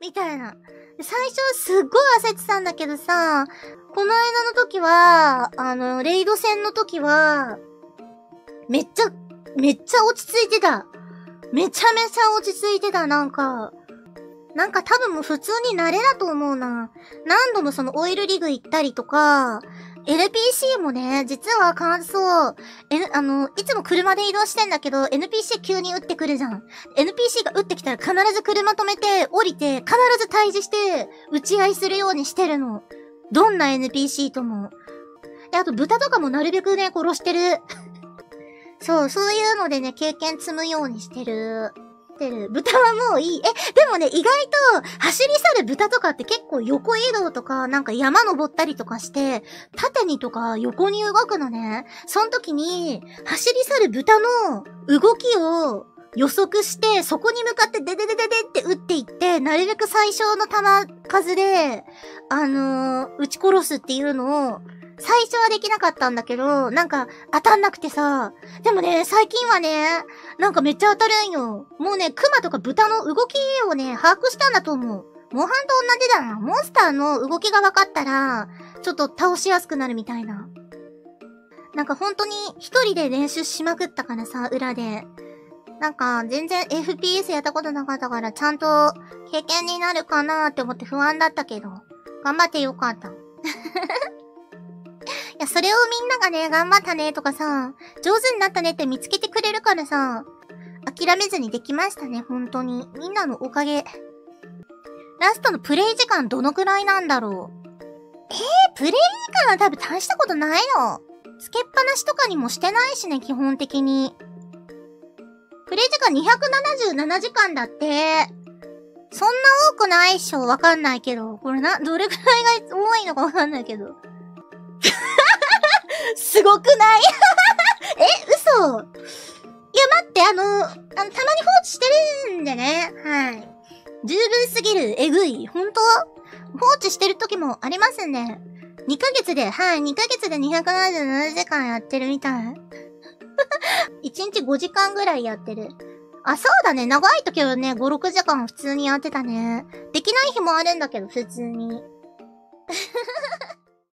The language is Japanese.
みたいな。最初はすっごい焦ってたんだけどさ、この間の時は、あの、レイド戦の時は、めっちゃ、めっちゃ落ち着いてた。めちゃめちゃ落ち着いてた、なんか。なんか多分もう普通に慣れだと思うな。何度もそのオイルリグ行ったりとか、NPC もね、実は感想、N、あの、いつも車で移動してんだけど、NPC 急に撃ってくるじゃん。NPC が撃ってきたら必ず車止めて、降りて、必ず退治して、撃ち合いするようにしてるの。どんな NPC とも。で、あと豚とかもなるべくね、殺してる。そう、そういうのでね、経験積むようにしてる。てる。豚はもういい。え、でもね、意外と走り去る豚とかって結構横移動とか、なんか山登ったりとかして、縦にとか横に動くのね。その時に、走り去る豚の動きを予測して、そこに向かってデデデデデって撃っていって、なるべく最小の弾数で、あのー、撃ち殺すっていうのを、最初はできなかったんだけど、なんか当たんなくてさ。でもね、最近はね、なんかめっちゃ当たるんよ。もね、熊とか豚の動きをね、把握したんだと思う。モンハンと同じだな。モンスターの動きが分かったら、ちょっと倒しやすくなるみたいな。なんか本当に一人で練習しまくったからさ、裏で。なんか全然 FPS やったことなかったからちゃんと経験になるかなって思って不安だったけど、頑張ってよかった。いや、それをみんながね、頑張ったねとかさ、上手になったねって見つけてくれるからさ、諦めずにできましたね、本当に。みんなのおかげ。ラストのプレイ時間どのくらいなんだろう？えー、プレイ時間は多分大したことないの。つけっぱなしとかにもしてないしね、基本的に。プレイ時間277時間だって。そんな多くないっしょわかんないけど。これな、どれくらいが多いのかわかんないけど。すごくない？え、嘘、って、あの、あの、たまに放置してるんでね。はい。十分すぎる、えぐい。本当放置してる時もありますね。2ヶ月で、はい、2ヶ月で277時間やってるみたい。1日5時間ぐらいやってる。あ、そうだね。長い時はね、5、6時間普通にやってたね。できない日もあるんだけど、普通に。